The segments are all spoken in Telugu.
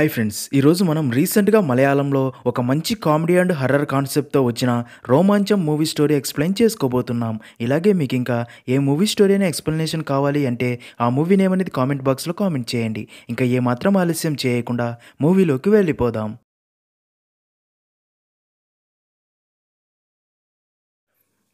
హాయ్ ఫ్రెండ్స్ ఈరోజు మనం రీసెంట్గా మలయాళంలో ఒక మంచి కామెడీ అండ్ హర్రర్ కాన్సెప్ట్తో వచ్చిన రోమాంచం మూవీ స్టోరీ ఎక్స్ప్లెయిన్ చేసుకోబోతున్నాం. ఇలాగే మీకు ఇంకా ఏ మూవీ స్టోరీ అనే ఎక్స్ప్లెనేషన్ కావాలి అంటే ఆ మూవీ నేమ్ అనేది కామెంట్ బాక్స్లో కామెంట్ చేయండి. ఇంకా ఏమాత్రం ఆలస్యం చేయకుండా మూవీలోకి వెళ్ళిపోదాం.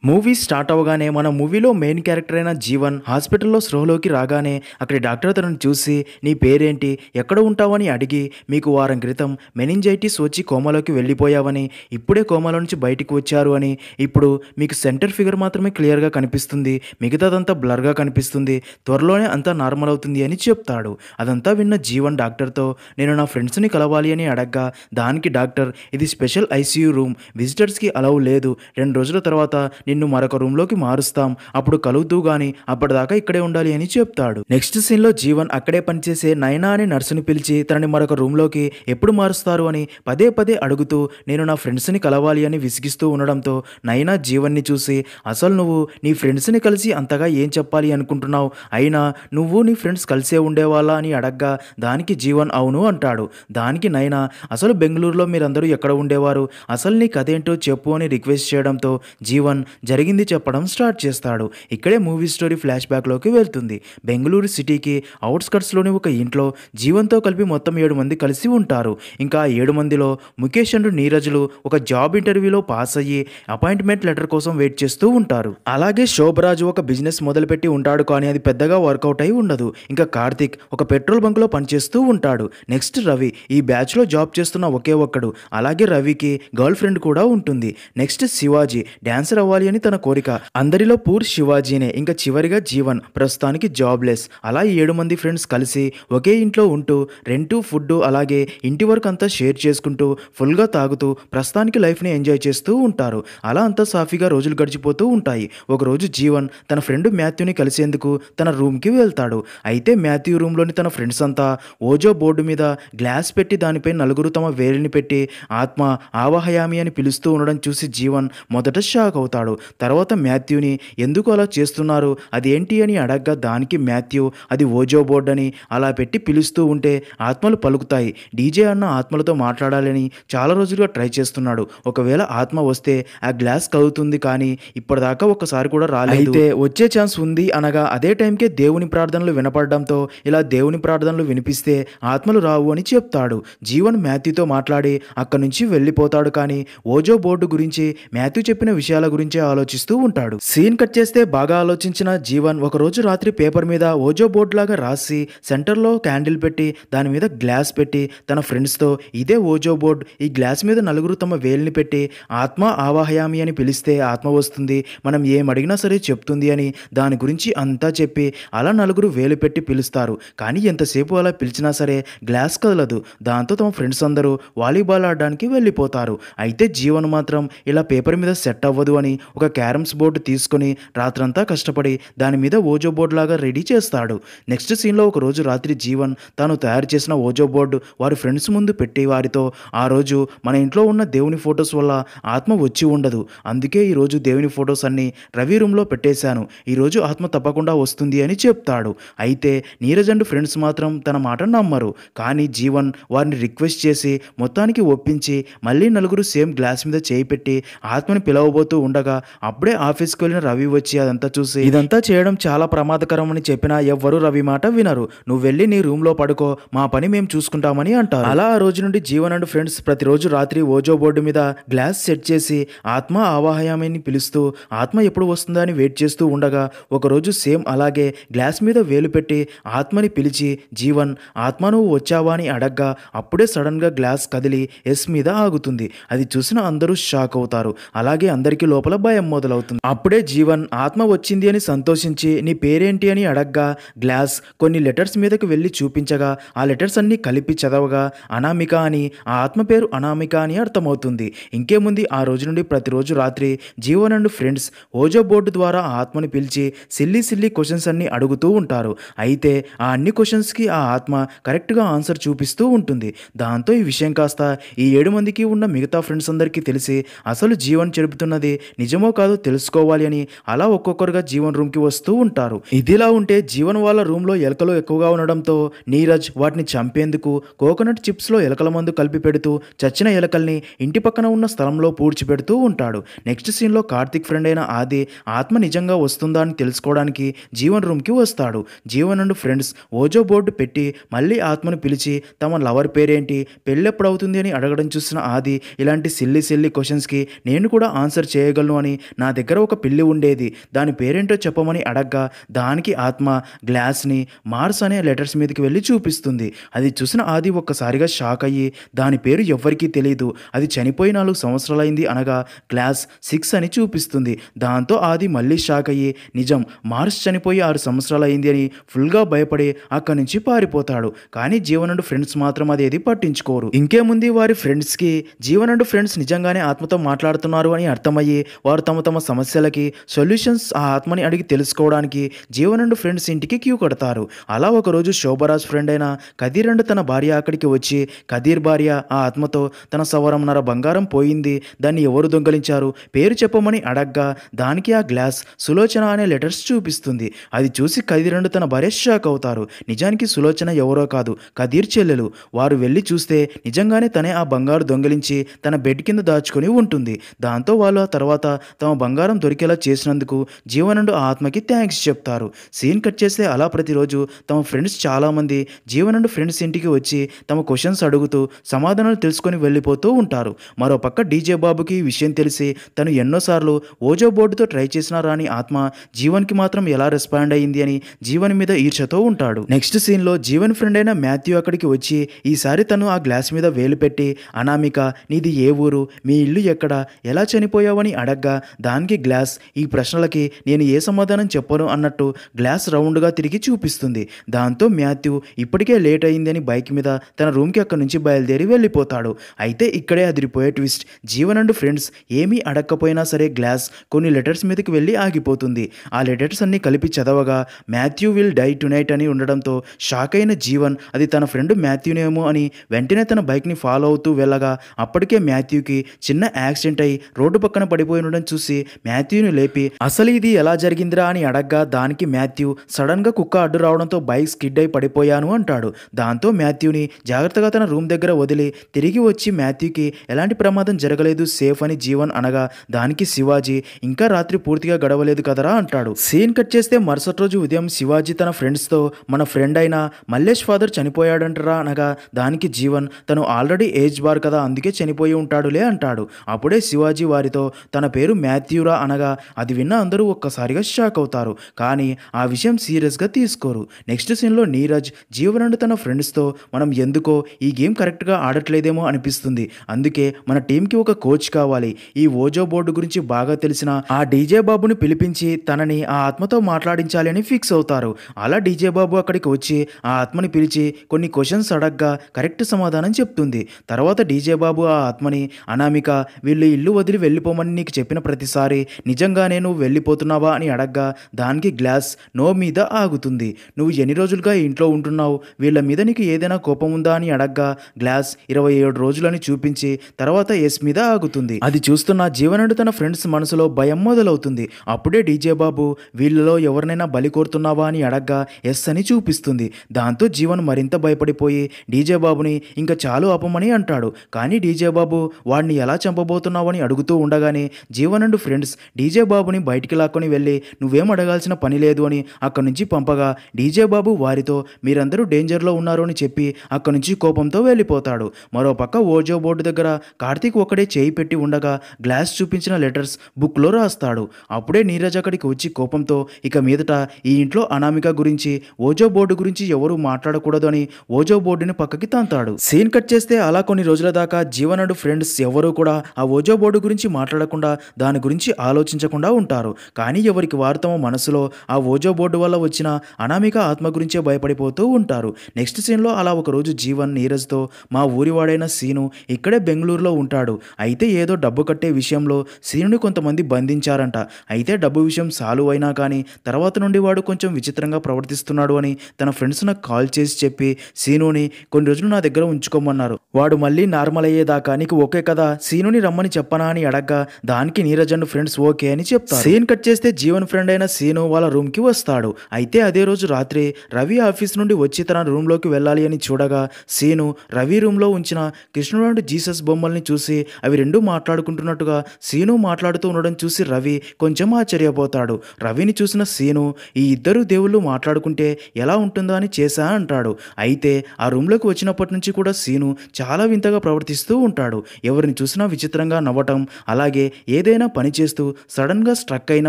మూవీ స్టార్ట్ అవగానే మన మూవీలో మెయిన్ క్యారెక్టర్ అయిన జీవన్ హాస్పిటల్లో స్రోహలోకి రాగానే అక్కడి డాక్టర్ తనను చూసి నీ పేరేంటి? ఎక్కడ ఉంటావని అడిగి మీకు వారం క్రితం మెనింజైటిస్ వచ్చి కోమాలోకి వెళ్ళిపోయావని ఇప్పుడే కోమాలో నుంచి బయటికి వచ్చారు అని. ఇప్పుడు మీకు సెంటర్ ఫిగర్ మాత్రమే క్లియర్గా కనిపిస్తుంది మిగతాదంతా బ్లర్గా కనిపిస్తుంది త్వరలోనే అంతా నార్మల్ అవుతుంది అని చెప్తాడు. అదంతా విన్న జీవన్ డాక్టర్తో నేను నా ఫ్రెండ్స్ని కలవాలి అని అడగ్గా దానికి డాక్టర్ ఇది స్పెషల్ ఐసీయూ రూమ్ విజిటర్స్కి అలౌ లేదు. రెండు రోజుల తర్వాత నిన్ను మరొక రూమ్లోకి మారుస్తాం. అప్పుడు కలుగుతూ గాని అప్పటిదాకా ఇక్కడే ఉండాలి అని చెప్తాడు. నెక్స్ట్ సీన్లో జీవన్ అక్కడే పనిచేసే నయనా అనే నర్సుని పిలిచి తనని మరొక రూమ్లోకి ఎప్పుడు మారుస్తారు అని పదే పదే అడుగుతూ నేను నా ఫ్రెండ్స్ని కలవాలి అని విసిగిస్తూ ఉండడంతో నయనా జీవన్ని చూసి అసలు నువ్వు నీ ఫ్రెండ్స్ని కలిసి అంతగా ఏం చెప్పాలి అనుకుంటున్నావు? అయినా నువ్వు నీ ఫ్రెండ్స్ కలిసే ఉండేవాళ్ళ అని అడగ్గా దానికి జీవన్ అవును అంటాడు. దానికి నైనా అసలు బెంగళూరులో మీరందరూ ఎక్కడ ఉండేవారు? అసలు నీ కథేంటో చెప్పు అని రిక్వెస్ట్ చేయడంతో జీవన్ జరిగింది చెప్పడం స్టార్ట్ చేస్తాడు. ఇక్కడే మూవీ స్టోరీ ఫ్లాష్ బ్యాక్లోకి వెళ్తుంది. బెంగళూరు సిటీకి అవుట్స్కట్స్లోని ఒక ఇంట్లో జీవన్తో కలిపి మొత్తం ఏడు మంది కలిసి ఉంటారు. ఇంకా ఏడు మందిలో ముఖేష్ అండ్ నీరజ్లు ఒక జాబ్ ఇంటర్వ్యూలో పాస్ అయ్యి అపాయింట్మెంట్ లెటర్ కోసం వెయిట్ చేస్తూ ఉంటారు. అలాగే శోభరాజు ఒక బిజినెస్ మొదలుపెట్టి ఉంటాడు కానీ అది పెద్దగా వర్కౌట్ అయి ఉండదు. ఇంకా కార్తిక్ ఒక పెట్రోల్ బంక్లో పనిచేస్తూ ఉంటాడు. నెక్స్ట్ రవి ఈ బ్యాచ్లో జాబ్ చేస్తున్న ఒకే ఒక్కడు. అలాగే రవికి గర్ల్ ఫ్రెండ్ కూడా ఉంటుంది. నెక్స్ట్ శివాజీ డ్యాన్సర్ అవ్వాలి అని తన కోరిక. అందరిలో పూర్ శివాజీనే. ఇంకా చివరిగా జీవన్. ప్రస్తుతానికి జాబ్లెస్. అలా ఏడు మంది ఫ్రెండ్స్ కలిసి ఒకే ఇంట్లో ఉంటూ రెంటు ఫుడ్ అలాగే ఇంటి వర్క్ అంతా షేర్ చేసుకుంటూ ఫుల్గా తాగుతూ ప్రస్తుతానికి లైఫ్ని ఎంజాయ్ చేస్తూ ఉంటారు. అలా అంతా సాఫీగా రోజులు గడిచిపోతూ ఉంటాయి. ఒకరోజు జీవన్ తన ఫ్రెండ్ మాథ్యూని కలిసేందుకు తన రూమ్కి వెళ్తాడు. అయితే మాథ్యూ రూమ్లోని తన ఫ్రెండ్స్ అంతా ఓజో బోర్డు మీద గ్లాస్ పెట్టి దానిపై నలుగురు తమ వేలిని పెట్టి ఆత్మ ఆవాహయామి అని పిలుస్తూ ఉండడం చూసి జీవన్ మొదట షాక్ అవుతాడు. తర్వాత మాథ్యూని ఎందుకు అలా చేస్తున్నారు? అది ఏంటి అని అడగ్గా దానికి మాథ్యూ అది ఓజో బోర్డ్ అని అలా పెట్టి పిలుస్తూ ఉంటే ఆత్మలు పలుకుతాయి. డీజే అన్న ఆత్మలతో మాట్లాడాలని చాలా రోజులుగా ట్రై చేస్తున్నాడు. ఒకవేళ ఆత్మ వస్తే ఆ గ్లాస్ కలుగుతుంది కానీ ఇప్పటిదాకా ఒక్కసారి కూడా రాలేదు. అయితే వచ్చే ఛాన్స్ ఉంది అనగా అదే టైంకే దేవుని ప్రార్థనలు వినపడడంతో ఇలా దేవుని ప్రార్థనలు వినిపిస్తే ఆత్మలు రావు అని చెప్తాడు. జీవన్ మాథ్యూతో మాట్లాడి అక్కడి నుంచి వెళ్ళిపోతాడు కానీ ఓజో బోర్డు గురించి మాథ్యూ చెప్పిన విషయాల గురించి ఆలోచిస్తూ ఉంటాడు. సీన్ కట్ చేస్తే బాగా ఆలోచించిన జీవన్ ఒక రోజు రాత్రి పేపర్ మీద ఓజో బోర్డ్ లాగా రాసి సెంటర్లో క్యాండిల్ పెట్టి దాని మీద గ్లాస్ పెట్టి తన ఫ్రెండ్స్తో ఇదే ఓజో బోర్డ్ ఈ గ్లాస్ మీద నలుగురు తమ వేలిని పెట్టి ఆత్మ ఆవాహయామి అని పిలిస్తే ఆత్మ వస్తుంది మనం ఏం అడిగినా సరే చెప్తుంది అని దాని గురించి అంతా చెప్పి అలా నలుగురు వేలు పెట్టి పిలుస్తారు. కానీ ఎంతసేపు అలా పిలిచినా సరే గ్లాస్ కదలదు. దాంతో తమ ఫ్రెండ్స్ అందరూ వాలీబాల్ ఆడడానికి వెళ్ళిపోతారు. అయితే జీవన్ మాత్రం ఇలా పేపర్ మీద సెట్ అవ్వదు అని ఒక క్యారమ్స్ బోర్డు తీసుకొని రాత్రంతా కష్టపడి దాని మీద ఓజో బోర్డు లాగా రెడీ చేస్తాడు. నెక్స్ట్ సీన్లో ఒక రోజు రాత్రి జీవన్ తాను తయారు చేసిన ఓజో బోర్డు వారి ఫ్రెండ్స్ ముందు పెట్టి వారితో ఆ రోజు మన ఇంట్లో ఉన్న దేవుని ఫొటోస్ వల్ల ఆత్మ వచ్చి ఉండదు. అందుకే ఈరోజు దేవుని ఫొటోస్ అన్ని రవి రూమ్లో పెట్టేశాను. ఈరోజు ఆత్మ తప్పకుండా వస్తుంది అని చెప్తాడు. అయితే నీరజ్ అండ్ ఫ్రెండ్స్ మాత్రం తన మాట నమ్మరు. కానీ జీవన్ వారిని రిక్వెస్ట్ చేసి మొత్తానికి ఒప్పించి మళ్ళీ నలుగురు సేమ్ గ్లాస్ మీద చేయి పెట్టి ఆత్మని పిలవబోతూ ఉండగా అప్పుడే ఆఫీస్కి వెళ్ళిన రవి వచ్చి అదంతా చూసి ఇదంతా చేయడం చాలా ప్రమాదకరం అని చెప్పినా ఎవ్వరూ రవి మాట వినరు. నువ్వు వెళ్ళి నీ రూమ్లో పడుకో మా పని మేము చూసుకుంటామని అంటారు. అలా ఆ రోజు నుండి జీవన్ అండ్ ఫ్రెండ్స్ ప్రతిరోజు రాత్రి ఓజో బోర్డు మీద గ్లాస్ సెట్ చేసి ఆత్మ ఆవాహయామని పిలుస్తూ ఆత్మ ఎప్పుడు వస్తుందా అని వెయిట్ చేస్తూ ఉండగా ఒకరోజు సేమ్ అలాగే గ్లాస్ మీద వేలు పెట్టి ఆత్మని పిలిచి జీవన్ ఆత్మ నువ్వు వచ్చావా అని అడగ్గా అప్పుడే సడన్గా గ్లాస్ కదిలి ఎస్ మీద ఆగుతుంది. అది చూసిన అందరూ షాక్ అవుతారు. అలాగే అందరికీ లోపల భయం. మొదలవుతుంది. అప్పుడే జీవన్ ఆత్మ వచ్చింది అని సంతోషించి నీ పేరేంటి అని అడగ్గా గ్లాస్ కొన్ని లెటర్స్ మీదకి వెళ్ళి చూపించగా ఆ లెటర్స్ అన్ని కలిపి చదవగా అనామిక అని ఆ ఆత్మ పేరు అనామిక అని అర్థమవుతుంది. ఇంకేముంది ఆ రోజు నుండి ప్రతిరోజు రాత్రి Jeevan and friends Ouija board ద్వారా ఆ ఆత్మని పిలిచి సిల్లీ సిల్లీ క్వశ్చన్స్ అన్ని అడుగుతూ ఉంటారు. అయితే ఆ అన్ని క్వశ్చన్స్కి ఆ ఆత్మ కరెక్ట్గా ఆన్సర్ చూపిస్తూ ఉంటుంది. దాంతో ఈ విషయం కాస్త ఈ ఏడు మందికి ఉన్న మిగతా ఫ్రెండ్స్ అందరికీ తెలిసి అసలు జీవన్ చెడుపుతున్నది నిజమో నిజమో కాదో తెలుసుకోవాలి అని అలా ఒక్కొక్కరుగా జీవన్ రూమ్కి వస్తూ ఉంటారు. ఇదిలా ఉంటే జీవన్ వాళ్ళ రూమ్లో ఎలకలు ఎక్కువగా ఉండడంతో నీరజ్ వాటిని చంపేందుకు కోకోనట్ చిప్స్లో ఎలకల మందు కలిపి పెడుతూ చచ్చిన ఎలకల్ని ఇంటి పక్కన ఉన్న స్థలంలో పూడ్చిపెడుతూ ఉంటాడు. నెక్స్ట్ సీన్లో కార్తిక్ ఫ్రెండ్ అయిన ఆది ఆత్మ నిజంగా వస్తుందా అని తెలుసుకోవడానికి జీవన్ రూమ్కి వస్తాడు. Jeevan and friends Ouija board పెట్టి మళ్ళీ ఆత్మను పిలిచి తమ లవర్ పేరేంటి పెళ్ళెప్పుడవుతుంది అని అడగడం చూసిన ఆది ఇలాంటి సిల్లి సిల్లి క్వశ్చన్స్కి నేను కూడా ఆన్సర్ చేయగలను అని నా దగ్గర ఒక పిల్లి ఉండేది. దాని పేరేంటో చెప్పమని అడగ్గా దానికి ఆత్మ గ్లాస్ని మార్స్ అనే లెటర్స్ మీదకి వెళ్ళి చూపిస్తుంది. అది చూసిన ఆది ఒక్కసారిగా షాక్ అయ్యి దాని పేరు ఎవ్వరికీ తెలియదు అది చనిపోయి నాలుగు సంవత్సరాలైంది అనగా గ్లాస్ సిక్స్ అని చూపిస్తుంది. దాంతో ఆది మళ్ళీ షాక్ అయ్యి నిజం మార్స్ చనిపోయి ఆరు సంవత్సరాలైంది అని ఫుల్గా భయపడి అక్కడి నుంచి పారిపోతాడు. కానీ జీవనుడు ఫ్రెండ్స్ మాత్రం అదేది పట్టించుకోరు. ఇంకేముంది వారి ఫ్రెండ్స్కి? జీవనుడు ఫ్రెండ్స్ నిజంగానే ఆత్మతో మాట్లాడుతున్నారు అని అర్థమయ్యి వారు వారు తమ తమ సమస్యలకి సొల్యూషన్స్ ఆ ఆత్మని అడిగి తెలుసుకోవడానికి జీవనండు ఫ్రెండ్స్ ఇంటికి క్యూ కడతారు. అలా ఒకరోజు శోభరాజ్ ఫ్రెండ్ అయిన కదీర్ అండ్ తన భార్య అక్కడికి వచ్చి కదీర్ భార్య ఆ ఆత్మతో తన సవరంన్నర బంగారం పోయింది. దాన్ని ఎవరు దొంగలించారు? పేరు చెప్పమని అడగ్గా దానికి ఆ గ్లాస్ సులోచన అనే లెటర్స్ చూపిస్తుంది. అది చూసి కదీర్ అండ్ తన భార్య షాక్ అవుతారు. నిజానికి సులోచన ఎవరో కాదు కదీర్ చెల్లెలు. వారు వెళ్ళి చూస్తే నిజంగానే తనే ఆ బంగారు దొంగిలించి తన బెడ్ కింద దాచుకొని ఉంటుంది. దాంతో వాళ్ళు ఆ తర్వాత తమ బంగారం దొరికేలా చేసినందుకు జీవనుడు ఆ ఆత్మకి థ్యాంక్స్ చెప్తారు. సీన్ కట్ చేస్తే అలా ప్రతిరోజు తమ ఫ్రెండ్స్ చాలామంది జీవనుడు ఫ్రెండ్స్ ఇంటికి వచ్చి తమ క్వశ్చన్స్ అడుగుతూ సమాధానాలు తెలుసుకొని వెళ్ళిపోతూ ఉంటారు. మరోపక్క డీజే బాబుకి ఈ విషయం తెలిసి తను ఎన్నోసార్లు ఓజో బోర్డుతో ట్రై చేసినా రాని ఆత్మ జీవన్కి మాత్రం ఎలా రెస్పాండ్ అయ్యింది అని జీవన్ మీద ఈర్షతో ఉంటాడు. నెక్స్ట్ సీన్లో జీవన్ ఫ్రెండ్ అయిన మాథ్యూ అక్కడికి వచ్చి ఈసారి తను ఆ గ్లాస్ మీద వేలు పెట్టి అనామిక నీది ఏ ఊరు? మీ ఇల్లు ఎక్కడ? ఎలా చనిపోయావని అడగ్గా దానికి గ్లాస్ ఈ ప్రశ్నలకి నేను ఏ సమాధానం చెప్పను అన్నట్టు గ్లాస్ రౌండ్గా తిరిగి చూపిస్తుంది. దాంతో మ్యాథ్యూ ఇప్పటికే లేట్ అయిందని బైక్ మీద తన రూమ్కి అక్కడి నుంచి బయలుదేరి వెళ్ళిపోతాడు. అయితే ఇక్కడే అదిరిపోయే ట్విస్ట్. జీవన్ అండ్ ఫ్రెండ్స్ ఏమీ అడగకపోయినా సరే గ్లాస్ కొన్ని లెటర్స్ మీదకి వెళ్ళి ఆగిపోతుంది. ఆ లెటర్స్ అన్ని కలిపి చదవగా మాథ్యూ విల్ డై టునైట్ అని ఉండడంతో షాక్ అయిన జీవన్ అది తన ఫ్రెండ్ మాథ్యూనేమో అని వెంటనే తన బైక్ని ఫాలో అవుతూ వెళ్ళగా అప్పటికే మాథ్యూకి చిన్న యాక్సిడెంట్ అయి రోడ్డు పక్కన పడిపోయి ఉండడం చూసి మాథ్యూని లేపి అసలు ఇది ఎలా జరిగిందిరా? అని అడగ్గా దానికి మాథ్యూ సడన్గా కుక్క అడ్డు రావడంతో బైక్ స్కిడ్ అయి పడిపోయాను అంటాడు. దాంతో మాథ్యూని జాగ్రత్తగా తన రూమ్ దగ్గర వదిలి తిరిగి వచ్చి మాథ్యూకి ఎలాంటి ప్రమాదం జరగలేదు సేఫ్ అని జీవన్ అనగా దానికి శివాజీ ఇంకా రాత్రి పూర్తిగా గడవలేదు కదరా అంటాడు. సీన్ కట్ చేస్తే మరుసటి రోజు ఉదయం శివాజీ తన ఫ్రెండ్స్తో మన ఫ్రెండ్ అయిన మల్లేష్ ఫాదర్ చనిపోయాడంటరా అనగా దానికి జీవన్ తను ఆల్రెడీ ఏజ్ బార్ కదా అందుకే చనిపోయి ఉంటాడులే అంటాడు. అప్పుడే శివాజీ వారితో తన పేరు మాథ్యూరా అనగా అది విన్న అందరూ ఒక్కసారిగా షాక్ అవుతారు. కానీ ఆ విషయం సీరియస్గా తీసుకోరు. నెక్స్ట్ సీన్లో నీరజ్ జీవనండు తన ఫ్రెండ్స్తో మనం ఎందుకో ఈ గేమ్ కరెక్ట్గా ఆడట్లేదేమో అనిపిస్తుంది. అందుకే మన టీంకి ఒక కోచ్ కావాలి. ఈ ఓజో బోర్డు గురించి బాగా తెలిసిన ఆ డీజే బాబుని పిలిపించి తనని ఆ ఆత్మతో మాట్లాడించాలి అని ఫిక్స్ అవుతారు. అలా డీజే బాబు అక్కడికి వచ్చి ఆ ఆత్మని పిలిచి కొన్ని క్వశ్చన్స్ అడగ్గా కరెక్ట్ సమాధానం చెప్తుంది. తర్వాత డీజే బాబు ఆ ఆత్మని అనామిక వీళ్ళు ఇల్లు వదిలి వెళ్ళిపోమని నీకు చెప్పిన ప్రతిసారి నిజంగానే నువ్వు వెళ్ళిపోతున్నావా? అని అడగ్గా దానికి గ్లాస్ నో మీద ఆగుతుంది. నువ్వు ఎన్ని రోజులుగా ఇంట్లో ఉంటున్నావు? వీళ్ళ మీద నీకు ఏదైనా కోపం ఉందా? అని అడగ్గా గ్లాస్ ఇరవై ఏడు రోజులని చూపించి తర్వాత ఎస్ మీద ఆగుతుంది. అది చూస్తున్న జీవనుడు తన ఫ్రెండ్స్ మనసులో భయం మొదలవుతుంది. అప్పుడే డీజే బాబు వీళ్ళలో ఎవరినైనా బలి కోరుతున్నావా? అని అడగ్గా ఎస్ అని చూపిస్తుంది. దాంతో జీవన్ మరింత భయపడిపోయి డీజే బాబుని ఇంకా చాలు అపమని అంటాడు. కానీ డీజే బాబు వాడిని ఎలా చంపబోతున్నావని అడుగుతూ ఉండగానే జీవన్ అండ్ ఫ్రెండ్స్. డీజే బాబుని బయటికి లాక్కొని వెళ్ళి నువ్వేం అడగాల్సిన పని లేదు అని అక్కడి నుంచి పంపగా డీజే బాబు వారితో మీరందరూ డేంజర్లో ఉన్నారు అని చెప్పి అక్కడి నుంచి కోపంతో వెళ్ళిపోతాడు. మరోపక్క ఓజో బోర్డు దగ్గర కార్తీక్ ఒకడే చేయి పెట్టి ఉండగా గ్లాస్ చూపించిన లెటర్స్ బుక్లో రాస్తాడు. అప్పుడే నీరజ్ అక్కడికి వచ్చి కోపంతో ఇక మీదట ఈ ఇంట్లో అనామిక గురించి ఓజో బోర్డు గురించి ఎవరు మాట్లాడకూడదు అని ఓజో బోర్డుని పక్కకి తంతాడు. సీన్ కట్ చేస్తే అలా కొన్ని రోజుల దాకా జీవనుడు ఫ్రెండ్స్ ఎవరూ కూడా ఆ ఓజో బోర్డు గురించి మాట్లాడకుండా దాని గురించి ఆలోచించకుండా ఉంటారు. కానీ ఎవరికి వారు తమ మనసులో ఆ ఓజో బోర్డు వల్ల వచ్చిన అనామిక ఆత్మ గురించే భయపడిపోతూ ఉంటారు. నెక్స్ట్ సీన్లో అలా ఒకరోజు జీవన్ నీరజ్తో మా ఊరివాడైన సీను ఇక్కడే బెంగళూరులో ఉంటాడు. అయితే ఏదో డబ్బు కట్టే విషయంలో సీనుని కొంతమంది బంధించారంట. అయితే డబ్బు విషయం సాల్వ్ అయినా కానీ తర్వాత నుండి వాడు కొంచెం విచిత్రంగా ప్రవర్తిస్తున్నాడు అని తన ఫ్రెండ్స్ నాకు కాల్ చేసి చెప్పి సీనుని కొన్ని రోజులు నా దగ్గర ఉంచుకోమన్నారు. వాడు మళ్ళీ నార్మల్ అయ్యేదాకా నీకు ఓకే కదా? సీనుని రమ్మని చెప్పనా అని అడగ్గా దానికి నీరజ్ అండ్ ఫ్రెండ్స్ ఓకే అని చెప్తారు. సీన్ కట్ చేస్తే జీవన్ ఫ్రెండ్ అయిన సీను వాళ్ళ రూమ్కి వస్తాడు. అయితే అదే రోజు రాత్రి రవి ఆఫీస్ నుండి వచ్చి తన రూమ్లోకి వెళ్ళాలి అని చూడగా సీను రవి రూమ్లో ఉంచిన కృష్ణుడు అండ్ జీసస్ బొమ్మల్ని చూసి అవి రెండు మాట్లాడుకుంటున్నట్టుగా సీను మాట్లాడుతూ ఉండడం చూసి రవి కొంచెం ఆశ్చర్యపోతాడు. రవిని చూసిన సీను ఈ ఇద్దరు దేవుళ్ళు మాట్లాడుకుంటే ఎలా ఉంటుందో అని చేశా? అంటాడు. అయితే ఆ రూమ్లోకి వచ్చినప్పటి నుంచి కూడా సీను చాలా వింతగా ప్రవర్తిస్తూ ఉంటాడు. ఎవరిని చూసినా విచిత్రంగా నవ్వటం అలాగే ఏదైనా పని చేస్తూ సడన్గా స్ట్రక్ అయిన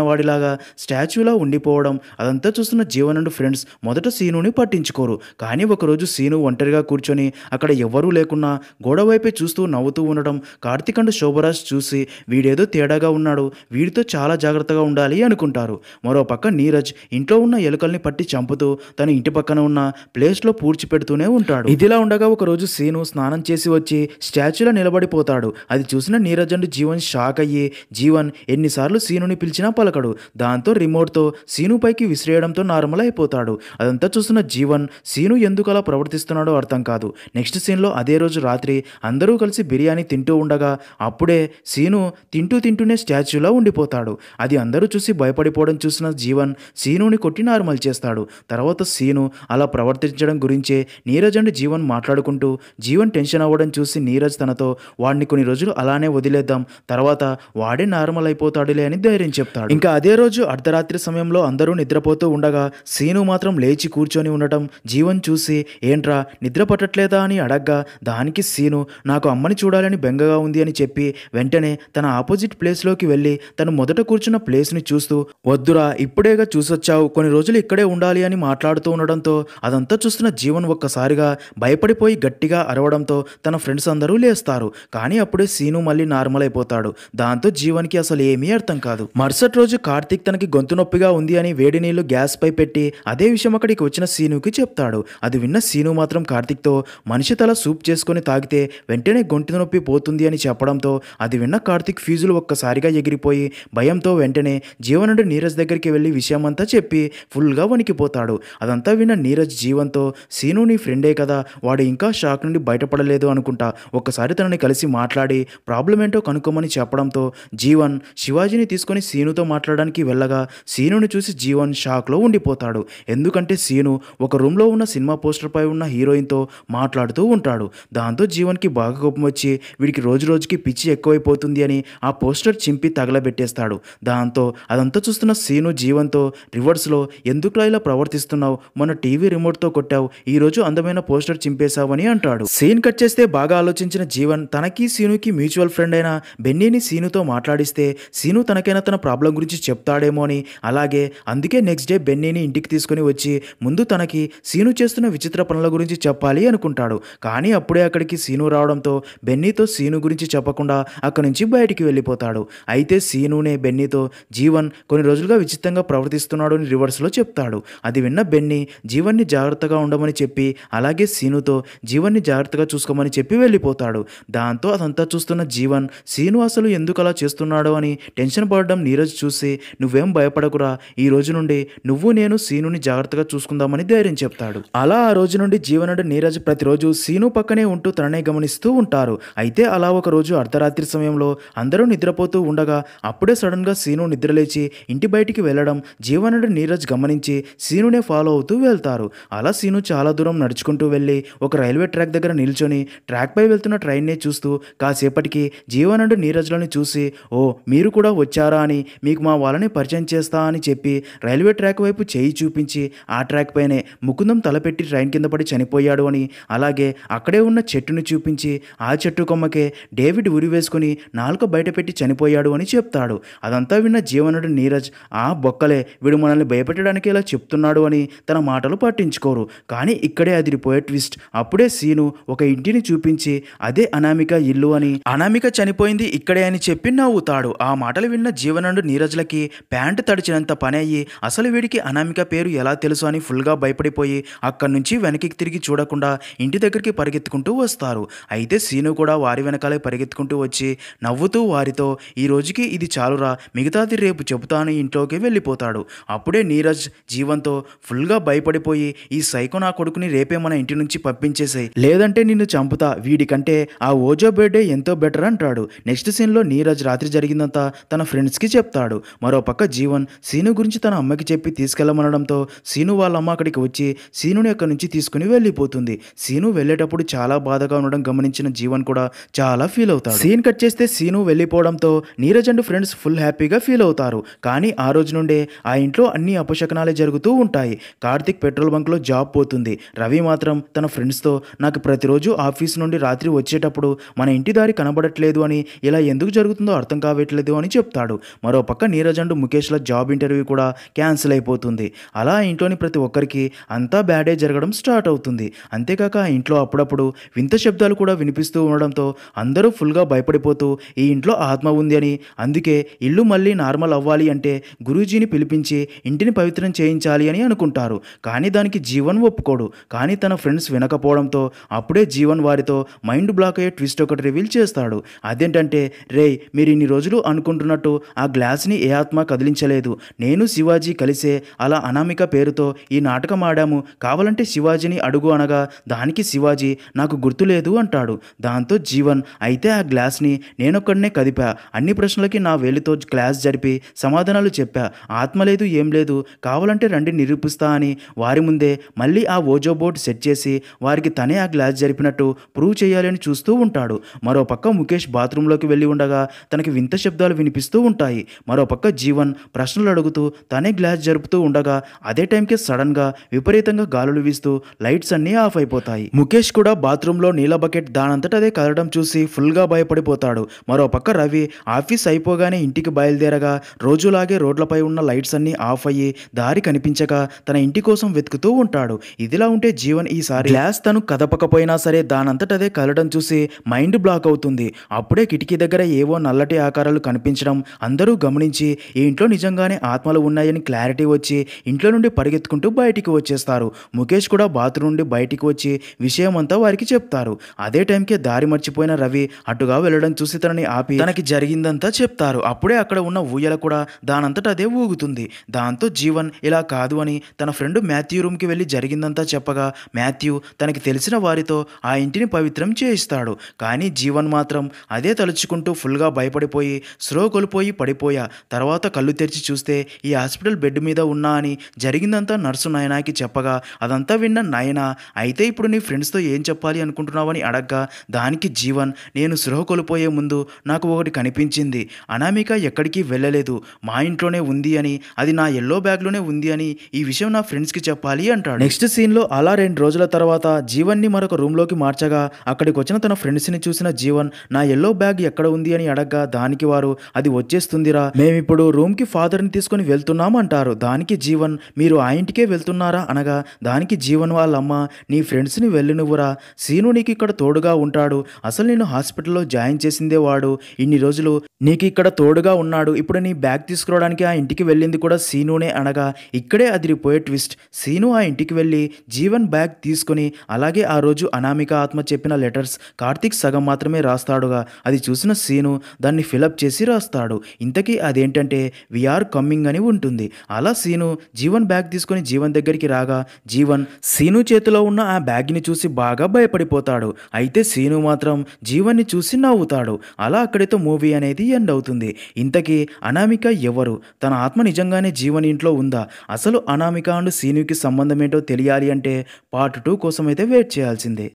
వాడిలాగా స్టాచ్యూలా ఉండిపోవడం అదంతా చూస్తున్న జీవన్ అండ్ ఫ్రెండ్స్ మొదట సీనుని పట్టించుకోరు. కానీ ఒకరోజు సీను ఒంటరిగా కూర్చొని అక్కడ ఎవరూ లేకున్నా గోడవైపే చూస్తూ నవ్వుతూ ఉండడం కార్తిక్ అండ్ శోభరాజ్ చూసి వీడేదో తేడాగా ఉన్నాడు వీడితో చాలా జాగ్రత్తగా ఉండాలి అనుకుంటారు. మరో పక్క నీరజ్ ఇంట్లో ఉన్న ఎలుకల్ని పట్టి చంపుతూ తన ఇంటి పక్కన ఉన్న ప్లేస్లో పూడ్చి పెడుతూనే ఉంటాడు. ఇదిలా ఉండగా ఒకరోజు సీను స్నానం చేసి వచ్చి స్టాచ్యూలో నిలబడిపోతాడు. అది చూసిన నీరజ్ అండ్ జీవన్ షాక్ అయ్యి జీవన్ ఎన్నిసార్లు సీనుని పిలిచినా పలకడు. దాంతో రిమోట్తో సీను పైకి విసిరేయడంతో నార్మల్ అయిపోతాడు. అదంతా చూస్తున్న జీవన్ సీను ఎందుకు అలా ప్రవర్తిస్తున్నాడో అర్థం కాదు. నెక్స్ట్ సీన్లో అదే రోజు రాత్రి అందరూ కలిసి బిర్యానీ తింటూ ఉండగా అప్పుడే సీను తింటూ తింటూనే స్టాచ్యూలో ఉండిపోతాడు. అది అందరూ చూసి భయపడిపోవడం చూసిన జీవన్ సీనుని కొట్టి నార్మల్ చేస్తాడు. తర్వాత సీను అలా ప్రవర్తించడం గురించే నీరజ్ అండ్ జీవన్ మాట్లాడుకుంటూ జీవన్ టెన్షన్ అవ్వడం చూసి నీరజ్ తనతో వాడిని కొన్ని రోజులు అలానే వదిలేద్దాం. తర్వాత వాడే నార్మల్ అయిపోతాడులే అని ధైర్యం చెప్తాడు. ఇంకా అదే రోజు అర్ధరాత్రి సమయంలో అందరూ నిద్రపోతూ ఉండగా సీను మాత్రం లేచి కూర్చొని ఉండటం జీవన్ చూసి ఏంట్రా నిద్ర పట్టట్లేదా? అని అడగ్గా దానికి సీను నాకు అమ్మని చూడాలని బెంగగా ఉంది అని చెప్పి వెంటనే తన ఆపోజిట్ ప్లేస్లోకి వెళ్ళి తను మొదట కూర్చున్న ప్లేస్ని చూస్తూ వద్దురా ఇప్పుడేగా చూసొచ్చావు కొన్ని రోజులు ఇక్కడే ఉండాలి అని మాట్లాడుతూ ఉండడంతో అదంతా చూస్తున్న జీవన్ ఒక్కసారిగా భయపడిపోయి గట్టిగా అరవడంతో తన ఫ్రెండ్స్ అందరూ లేస్తారు. కానీ అప్పుడే సీను మళ్ళీ నార్మల్ అయిపోతాడు. దాంతో జీవన్కి అసలు ఏమీ అర్థం కాదు. మరుసటి రోజు కార్తీక్ తనకి గొంతు నొప్పిగా ఉంది అని వేడి నీళ్ళు గ్యాస్ పై పెట్టి అదే విషయం అక్కడికి వచ్చిన సీనుకి చెప్తాడు. అది విన్న సీను మాత్రం కార్తీక్తో మనిషి తల సూప్ చేసుకొని తాగితే వెంటనే గొంతు నొప్పి పోతుంది అని చెప్పడంతో అది విన్న కార్తీక్ ఫీజులు ఒక్కసారిగా ఎగిరిపోయి భయంతో వెంటనే జీవనుడు నీరజ్ దగ్గరికి వెళ్ళి విషయమంతా చెప్పి ఫుల్గా వణికిపోతాడు. అదంతా విన్న నీరజ్ జీవన్తో సీను నీ ఫ్రెండే కదా వాడు ఇంకా షాక్ నుండి బయటపడలేదు అనుకుంటా. ఒక్కసారి తనని కలిసి మాట్లాడి ప్రాబ్లం ఏంటో కనుక్కోమని చెప్పడంతో జీవన్ శివాజీని తీసుకొని సీనుతో మాట్లాడడానికి వెళ్ళగా సీనుని చూసి జీవన్ షాక్లో ఉండిపోతాడు. ఎందుకంటే సీను ఒక రూమ్లో ఉన్న సినిమా పోస్టర్పై ఉన్న హీరోయిన్తో మాట్లాడుతూ ఉంటాడు. దాంతో జీవన్కి బాగా కోపం వచ్చి వీడికి రోజు రోజుకి పిచ్చి ఎక్కువైపోతుంది అని ఆ పోస్టర్ చింపి తగలబెట్టేస్తాడు. దాంతో అదంతా చూస్తున్న సీను జీవన్తో రివర్స్లో ఎందుకులా ఇలా ప్రవర్తిస్తున్నావు? మన టీవీ రిమోట్తో కొట్టావు. ఈ రోజు అందమైన పోస్టర్ చింపేశావని అంటాడు. సీన్ కట్ చేస్తే బాగా ఆలోచించిన జీవన్ తనకి సీనుకి మ్యూచువల్ ఫ్రెండ్ అయిన బెన్నీని సీనుతో మాట్లాడిస్తే సీను తనకైనా తన ప్రాబ్లం గురించి చెప్తాడేమో అని. అలాగే అందుకే నెక్స్ట్ డే బెన్నీని ఇంటికి తీసుకుని వచ్చి ముందు తనకి సీను చేస్తున్న విచిత్ర పనుల గురించి చెప్పాలి అనుకుంటాడు. కానీ అప్పుడే అక్కడికి సీను రావడంతో బెన్నీతో సీను గురించి చెప్పకుండా అక్కడి నుంచి బయటికి వెళ్ళిపోతాడు. అయితే సీనునే బెన్నీతో జీవన్ కొన్ని రోజులుగా విచిత్రంగా ప్రవర్తిస్తున్నాడు అని రివర్స్లో చెప్తాడు. అది విన్న బెన్నీ జీవన్ని జాగ్రత్తగా ఉండమని చెప్పి అలాగే సీనుతో జీవన్ని జాగ్రత్తగా చూసుకోమని చెప్పి వెళ్ళిపోతాడు. దాంతో అదంతా చూస్తున్న జీవన్ సీను అసలు ఎందుకు అలా చేస్తున్నాడు? అని టెన్షన్ పడడం నీరజ్ చూసి నువ్వేం భయపడకురా ఈ రోజు నుండి నువ్వు నేను సీనుని జాగ్రత్తగా చూసుకుందామని ధైర్యం చెప్తాడు. అలా ఆ రోజు నుండి జీవనుడు నీరజ్ ప్రతిరోజు సీను పక్కనే ఉంటూ తననే గమనిస్తూ ఉంటారు. అయితే అలా ఒక రోజు అర్ధరాత్రి సమయంలో అందరూ నిద్రపోతూ ఉండగా అప్పుడే సడన్గా సీను నిద్రలేచి ఇంటి బయటికి వెళ్ళడం జీవనుడు నీరజ్ గమనించి సీనునే ఫాలో అవుతూ వెళ్తారు. అలా సీను చాలా దూరం నడుచుకుంటూ వెళ్ళి ఒక రైల్వే ట్రాక్ దగ్గర నిల్చొని ట్రాక్పై వెళ్తున్న ట్రైన్నే చూస్తూ కాసేపటికి జీవనుడు నీరజ్లను చూసి ఓ ఓ మీరు కూడా వచ్చారా అని మీకు మా వాళ్ళని పరిచయం చేస్తా అని చెప్పి రైల్వే ట్రాక్ వైపు చేయి చూపించి ఆ ట్రాక్ పైనే ముకుందం తలపెట్టి ట్రైన్ కింద పడి చనిపోయాడు అని అలాగే అక్కడే ఉన్న చెట్టును చూపించి ఆ చెట్టు కొమ్మకే డేవిడ్ ఉరి వేసుకుని నాలుక బయట పెట్టి చనిపోయాడు అని చెప్తాడు. అదంతా విన్న జీవనుడు నీరజ్ ఆ బొక్కలే వీడు మనల్ని భయపెట్టడానికి ఇలా చెప్తున్నాడు అని తన మాటలు పట్టించుకోరు. కానీ ఇక్కడే అదిరిపోయే ట్విస్ట్. అప్పుడే సీను ఒక ఇంటిని చూపించి అదే అనామిక ఇల్లు అని అనామిక చనిపోయింది ఇక్కడే అని చెప్పి అవుతాడు ఆ మాటలు విన్న జీవనండు నీరజ్లకి ప్యాంటు తడిచినంత పని అయ్యి అసలు వీడికి అనామిక పేరు ఎలా తెలుసు అని ఫుల్గా భయపడిపోయి అక్కడి నుంచి వెనక్కి తిరిగి చూడకుండా ఇంటి దగ్గరికి పరిగెత్తుకుంటూ వస్తారు. అయితే సీను కూడా వారి వెనకాలే పరిగెత్తుకుంటూ వచ్చి నవ్వుతూ వారితో ఈ రోజుకి ఇది చాలురా మిగతాది రేపు చెబుతాను ఇంట్లోకి వెళ్ళిపోతాడు. అప్పుడే నీరజ్ జీవంతో ఫుల్గా భయపడిపోయి ఈ సైకో నా కొడుకుని రేపే మన ఇంటి నుంచి పంపించేసాయి లేదంటే నిన్ను చంపుతా వీడికంటే ఆ ఓజో బర్త్డే ఎంతో బెటర్ అంటాడు. నెక్స్ట్ సీన్లో నీరజ్ రాత్రి రాత్రి జరిగిందంతా తన ఫ్రెండ్స్కి చెప్తాడు. మరోపక్క జీవన్ సీను గురించి తన అమ్మకి చెప్పి తీసుకెళ్ళమనడంతో సీను వాళ్ళ అమ్మ అక్కడికి వచ్చి సీనుని అక్కడి నుంచి తీసుకుని వెళ్ళిపోతుంది. సీను వెళ్ళేటప్పుడు చాలా బాధగా ఉండడం గమనించిన జీవన్ కూడా చాలా ఫీల్ అవుతాడు. సీన్ కట్ చేస్తే సీను వెళ్ళిపోవడంతో నీరజ్ అండ్ ఫ్రెండ్స్ ఫుల్ హ్యాపీగా ఫీల్ అవుతారు. కానీ ఆ రోజు నుండే ఆ ఇంట్లో అన్ని అపశకనాలే జరుగుతూ ఉంటాయి. కార్తిక్ పెట్రోల్ బంక్లో జాబ్ పోతుంది. రవి మాత్రం తన ఫ్రెండ్స్తో నాకు ప్రతిరోజు ఆఫీస్ నుండి రాత్రి వచ్చేటప్పుడు మన ఇంటి దారి కనబడట్లేదు అని ఇలా ఎందుకు జరుగుతుందో అర్థం కావట్లేదు అని చెప్తాడు. మరోపక్క నీరజ్ అండ్ ముఖేష్ల జాబ్ ఇంటర్వ్యూ కూడా క్యాన్సిల్ అయిపోతుంది. అలా ఇంట్లోని ప్రతి ఒక్కరికి అంతా బ్యాడే జరగడం స్టార్ట్ అవుతుంది. అంతేకాక ఇంట్లో అప్పుడప్పుడు వింత శబ్దాలు కూడా వినిపిస్తూ ఉండడంతో అందరూ ఫుల్గా భయపడిపోతూ ఈ ఇంట్లో ఆత్మ ఉంది అని. అందుకే ఇల్లు మళ్ళీ నార్మల్ అవ్వాలి అంటే గురూజీని పిలిపించి ఇంటిని పవిత్రం చేయించాలి అని అనుకుంటారు. కానీ దానికి జీవన్ ఒప్పుకోడు. కానీ తన ఫ్రెండ్స్ వినకపోవడంతో అప్పుడే జీవన్ వారితో మైండ్ బ్లాక్ అయ్యే ట్విస్ట్ ఒకటి రివీల్ చేస్తాడు. అదేంటంటే రే మీరు ఇన్ని రోజులు అనుకుంటున్నట్టు ఆ గ్లాస్ని ఏ ఆత్మ కదిలించలేదు. నేను శివాజీ కలిసే అలా అనామిక పేరుతో ఈ నాటకం ఆడాము. కావాలంటే శివాజీని అడుగు అనగా దానికి శివాజీ నాకు గుర్తులేదు అంటాడు. దాంతో జీవన్ అయితే ఆ గ్లాస్ని నేనొక్కడనే కదిపా. అన్ని ప్రశ్నలకి నా వేలితో క్లాస్ జరిపి సమాధానాలు చెప్పా. ఆత్మ లేదు ఏం లేదు. కావాలంటే రండి నిరూపిస్తా అని వారి ముందే మళ్ళీ ఆ ఓజో బోర్డ్ సెట్ చేసి వారికి తనే ఆ గ్లాస్ జరిపినట్టు ప్రూవ్ చేయాలని చూస్తూ ఉంటాడు. మరోపక్క ముఖేష్ బాత్రూంలోకి వెళ్ళి ఉండగా తనకి వింత శబ్దాలు వినిపిస్తూ ఉంటాయి. మరోపక్క జీవన్ ప్రశ్నలు అడుగుతూ తనే గ్లాస్ జరుపుతూ ఉండగా అదే టైంకి సడన్గా విపరీతంగా గాలులు వీస్తూ లైట్స్ అన్నీ ఆఫ్ అయిపోతాయి. ముఖేష్ కూడా బాత్రూంలో నీళ్ళ బకెట్ దానంతట అదే కదలడం చూసి ఫుల్గా భయపడిపోతాడు. మరోపక్క రవి ఆఫీస్ అయిపోగానే ఇంటికి బయలుదేరగా రోజులాగే రోడ్లపై ఉన్న లైట్స్ అన్నీ ఆఫ్ అయ్యి దారి కనిపించక తన ఇంటి కోసం వెతుకుతూ ఉంటాడు. ఇదిలా ఉంటే జీవన్ ఈసారి గ్లాస్ తను కదపకపోయినా సరే దానంతట అదే కదలడం చూసి మైండ్ బ్లాక్ అవుతుంది. అప్పుడే కిటికీ దగ్గర ఏవో నల్లటి ఆకారాలు కనిపించడం అందరూ గమనించి ఈ ఇంట్లో నిజంగానే ఆత్మలు ఉన్నాయని క్లారిటీ వచ్చి ఇంట్లో నుండి పరిగెత్తుకుంటూ బయటికి వచ్చేస్తారు. ముఖేష్ కూడా బాత్రూమ్ నుండి బయటికి వచ్చి విషయం అంతా వారికి చెప్తారు. అదే టైంకే దారి మర్చిపోయిన రవి అటుగా వెళ్ళడం చూసి తనని ఆపి తనకి జరిగిందంతా చెప్తారు. అప్పుడే అక్కడ ఉన్న ఊయల కూడా దానంతట అదే ఊగుతుంది. దాంతో జీవన్ ఇలా కాదు అని తన ఫ్రెండ్ మాథ్యూ రూమ్కి వెళ్ళి జరిగిందంతా చెప్పగా మాథ్యూ తనకి తెలిసిన వారితో ఆ ఇంటిని పవిత్రం చేయిస్తాడు. కానీ జీవన్ మాత్రం అదే తలుచుకుంటూ ఫుల్గా భయపడిపోయి స్లో కోల్పోయి పడిపోయా. తర్వాత కళ్ళు తెరిచి చూస్తే ఈ హాస్పిటల్ బెడ్ మీద ఉన్నా అని జరిగిందంతా నర్సు నయనాకి చెప్పగా అదంతా విన్న నయన అయితే ఇప్పుడు నీ ఫ్రెండ్స్తో ఏం చెప్పాలి అనుకుంటున్నావని అడగ్గా దానికి జీవన్ నేను స్లో కోల్పోయే ముందు నాకు ఒకటి కనిపించింది. అనామిక ఎక్కడికి వెళ్ళలేదు. మా ఇంట్లోనే ఉంది అని అది నా ఎల్లో బ్యాగ్లోనే ఉంది అని ఈ విషయం నా ఫ్రెండ్స్కి చెప్పాలి అంటాడు. నెక్స్ట్ సీన్లో అలా రెండు రోజుల తర్వాత జీవన్ని మరొక రూమ్లోకి మార్చగా అక్కడికి వచ్చిన తన ఫ్రెండ్స్ని చూసిన జీవన్ నా ఎల్లో బ్యాగ్ ఎక్కడ ఉంది అని అడగ్గా దానికి వారు అది వచ్చేస్తుందిరా. మేమిప్పుడు రూమ్కి ఫాదర్ని తీసుకొని వెళ్తున్నాం అంటారు దానికి జీవన్ మీరు ఆ ఇంటికే వెళ్తున్నారా అనగా దానికి జీవన్ వాళ్ళమ్మ నీ ఫ్రెండ్స్ని వెళ్ళి నువ్వురా సీను నీకు ఇక్కడ తోడుగా ఉంటాడు. అసలు నేను హాస్పిటల్లో జాయిన్ చేసిందే వాడు. ఇన్ని రోజులు నీకు ఇక్కడ తోడుగా ఉన్నాడు. ఇప్పుడు నీ బ్యాగ్ తీసుకురావడానికి ఆ ఇంటికి వెళ్ళింది కూడా సీనునే అనగా ఇక్కడే అదిరిపోయే ట్విస్ట్. సీను ఆ ఇంటికి వెళ్ళి జీవన్ బ్యాగ్ తీసుకొని అలాగే ఆ రోజు అనామిక ఆత్మ చెప్పిన లెటర్స్ కార్తీక్ సగం మాత్రమే రాస్తాడుగా. అది చూసిన సీను దాన్ని ఫిలప్ చేసి రాస్తాడు. ఇంతకీ అదేంటంటే వీఆర్ కమ్మింగ్ అని ఉంటుంది. అలా సీను జీవన్ బ్యాగ్ తీసుకొని జీవన్ దగ్గరికి రాగా జీవన్ సీను చేతిలో ఉన్న ఆ బ్యాగ్ని చూసి బాగా భయపడిపోతాడు. అయితే సీను మాత్రం జీవన్ని చూసి నవ్వుతాడు. అలా అక్కడితో మూవీ అనేది ఎండ్ అవుతుంది. ఇంతకీ అనామిక ఎవరు? తన ఆత్మ నిజంగానే జీవన్ ఇంట్లో ఉందా? అసలు అనామిక అండ్ సీనుకి సంబంధం ఏంటో తెలియాలి అంటే పార్ట్ టూ కోసం అయితే వెయిట్ చేయాల్సిందే.